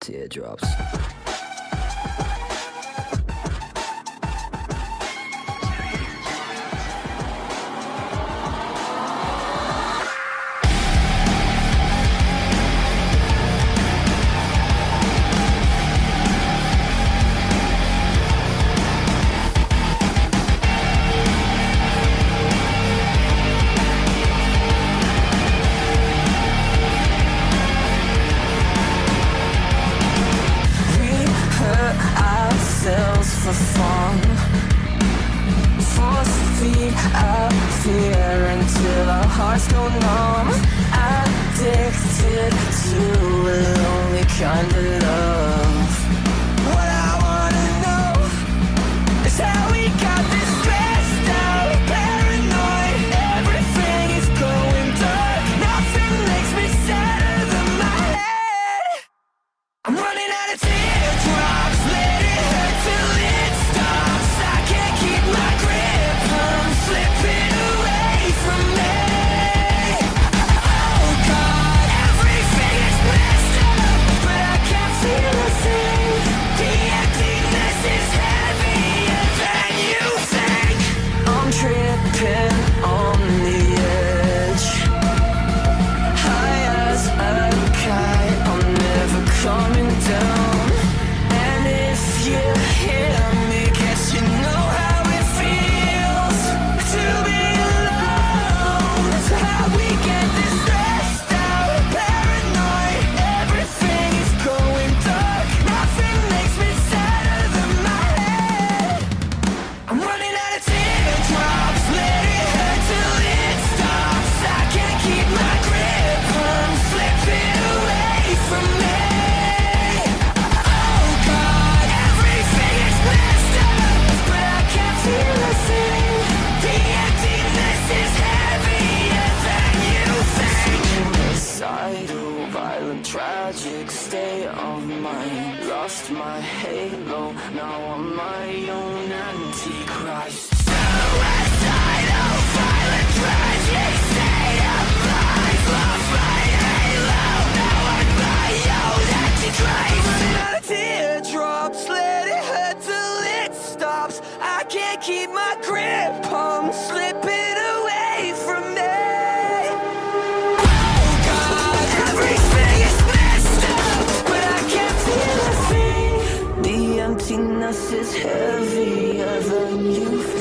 teardrops. Up fear until our hearts go numb. Addicted to a lonely kind of magic of mine, Lost my halo, now I'm my own antichrist. State of mind Lost my halo, now I'm my own antichrist. Running out of teardrops, let it it stops. I can't keep my grip. This is heavier than you